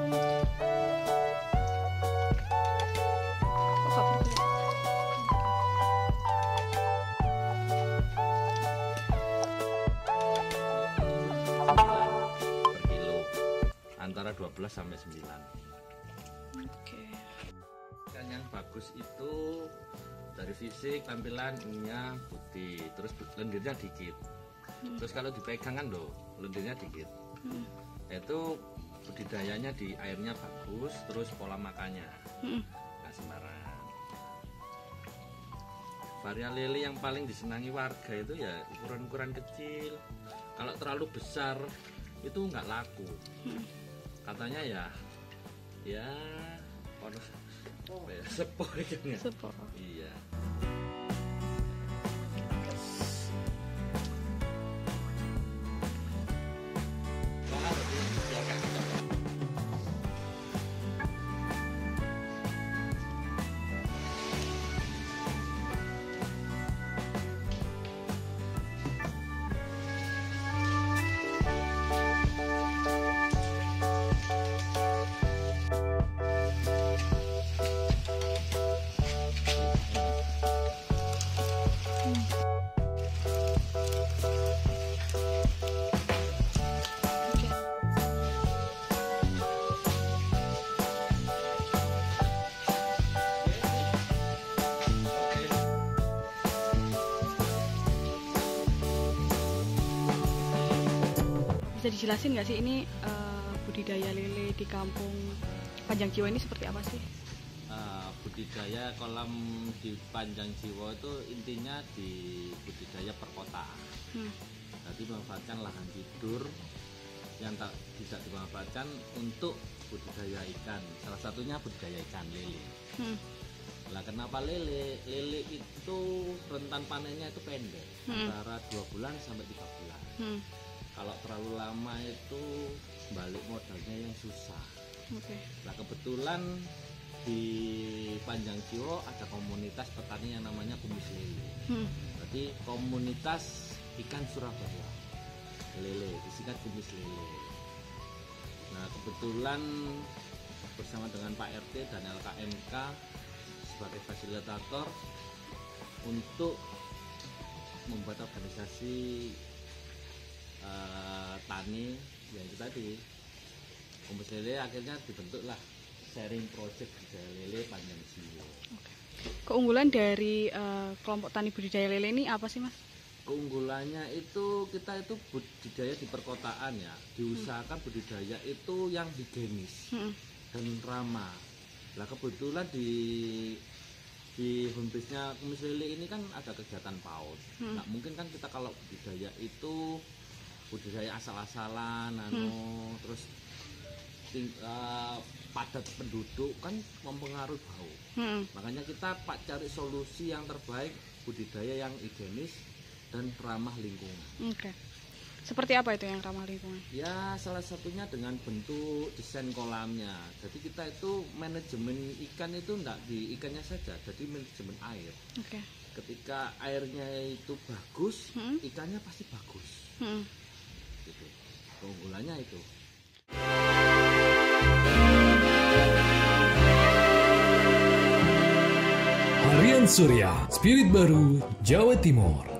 bergerak? per kilo antara 12 sampai 9 oke. Kan yang bagus itu dari fisik tampilan ininya putih. Terus lendirnya dikit. Terus kalau dipegang kan loh lendirnya dikit. Hmm. itu budidayanya di airnya bagus terus pola makannya Hmm. nggak sembarangan varian lele yang paling disenangi warga itu ya ukuran-ukuran kecil kalau terlalu besar itu nggak laku Hmm. katanya ya ya apa ya sepo kan ya Sepo. iya Bisa dijelasin nggak sih ini eh, budidaya lele di kampung Panjang Jiwa ini seperti apa sih? Eh, budidaya kolam di Panjang Jiwo itu intinya di budidaya perkotaan Hmm. jadi memanfaatkan lahan tidur yang tak bisa dimanfaatkan untuk budidaya ikan salah satunya budidaya ikan lele Hmm. lah kenapa lele lele itu rentan panennya itu pendek Hmm. antara dua bulan sampai tiga bulan Hmm. Kalau terlalu lama itu balik modalnya yang susah Oke. Nah kebetulan di Panjang Jiwo ada komunitas petani yang namanya Kumis Lele. Hmm. Jadi komunitas ikan Surabaya lele disingkat Kumis Lele. Nah kebetulan bersama dengan Pak RT dan LKMK sebagai fasilitator untuk membuat organisasi eh, tani yang itu tadi Kumis Lele akhirnya dibentuklah sharing project budidaya lele panjang jiwa. Keunggulan dari eh, kelompok tani budidaya lele ini apa sih mas? Keunggulannya itu kita itu budidaya di perkotaan ya, diusahakan budidaya itu yang higienis Hmm. dan ramah. Lah kebetulan di di homebase-nya Kumis Lele ini kan ada kegiatan PAUD. Hmm. Nah, mungkin kan kita kalau budidaya itu budidaya asal-asalan, anu, terus ting- eh, padat penduduk kan mempengaruhi bau. Hmm. Makanya kita pak cari solusi yang terbaik budidaya yang higienis dan ramah lingkungan. Oke. Seperti apa itu yang ramah lingkungan? Ya salah satunya dengan bentuk desain kolamnya. Jadi kita itu manajemen ikan itu enggak di ikannya saja, jadi manajemen air. Oke. Ketika airnya itu bagus, Hmm. ikannya pasti bagus. Hmm. Gitu. Keunggulannya itu. Harian Surya, Spirit Baru, Jawa Timur.